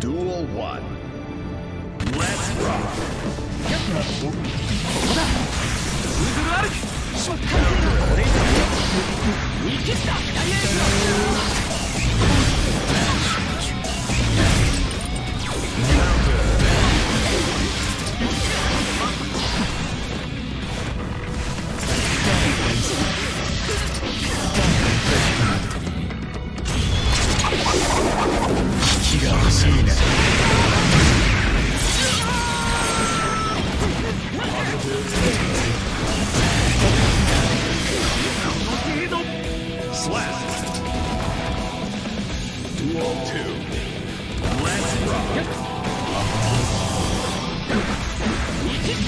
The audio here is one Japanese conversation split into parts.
Duel 1 Let's rock. ここだウズル歩きしまっ。たこれ以上見切ったダイエーここまでスタッキ見切っ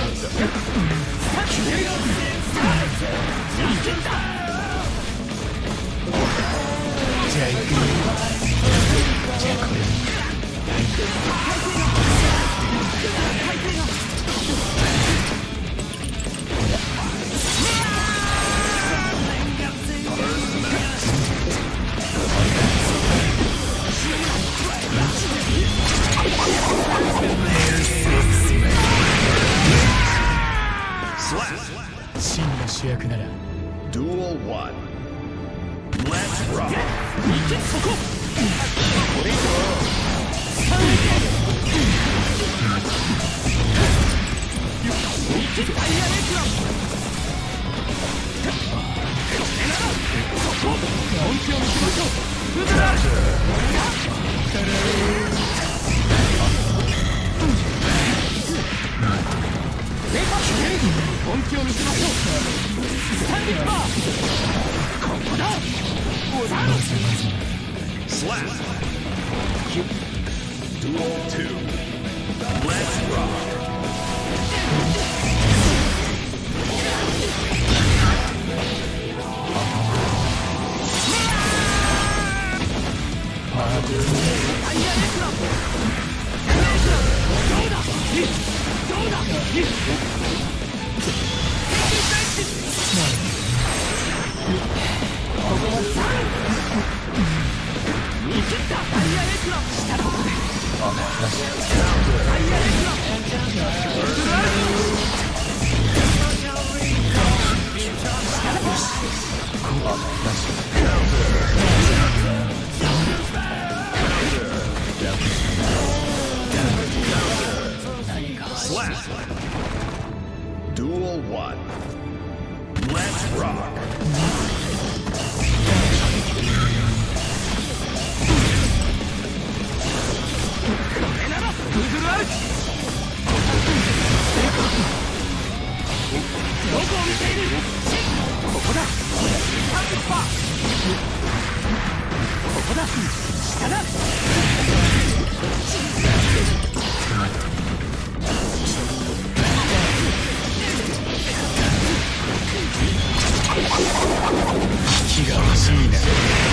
たじゃあ行くよを見せましょうスタンディッパーここだサン Slap Duel 2 Let's rock! ダイヤエクラダイヤエクラどうアウトどこを見ているここだサンディッパーここだ下だ気が欲しいな。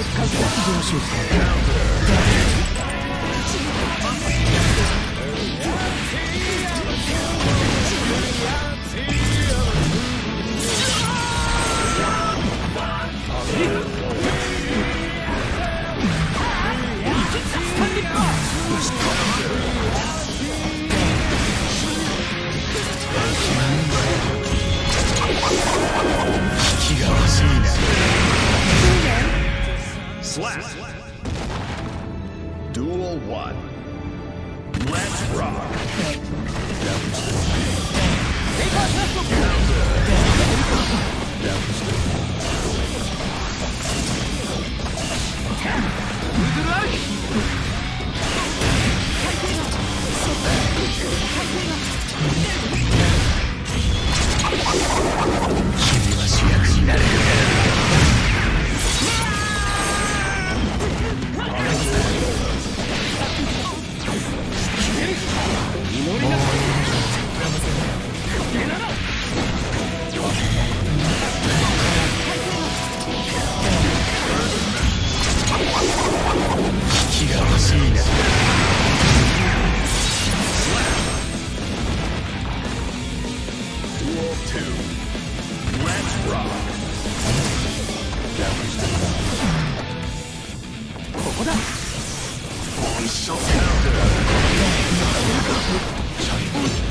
を使うかどうしようか Slap. Duel 1. Let's rock. ここだ。気が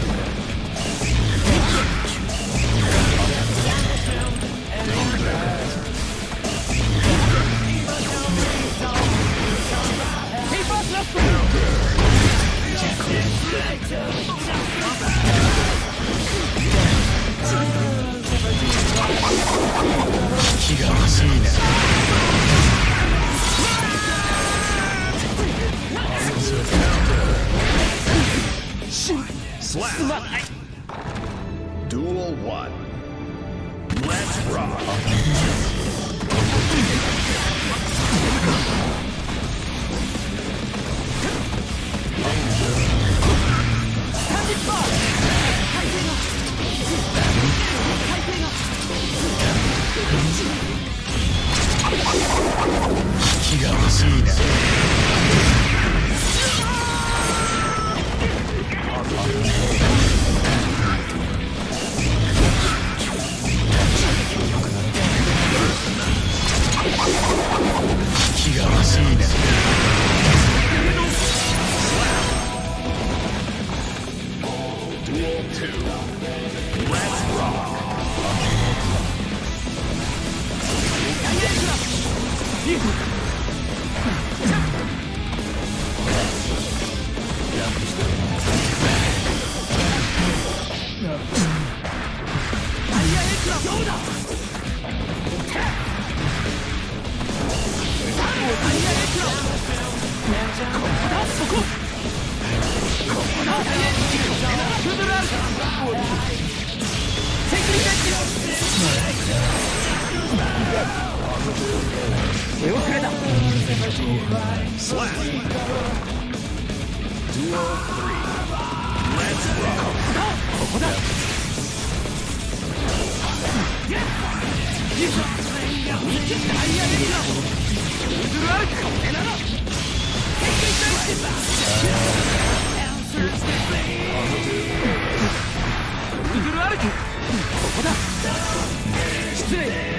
Yeah. 手遅れだ Slap. Duel 3. Let's rock. ここだここだ失礼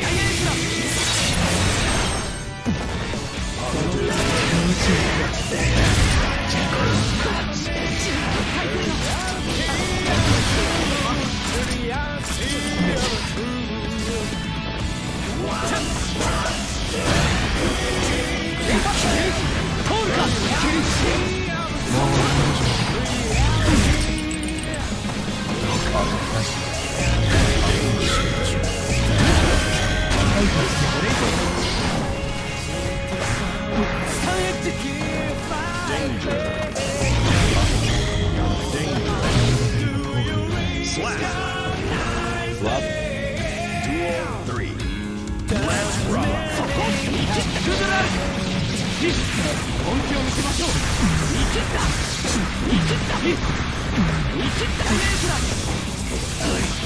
ダ切った見切った見切ったダイヤエク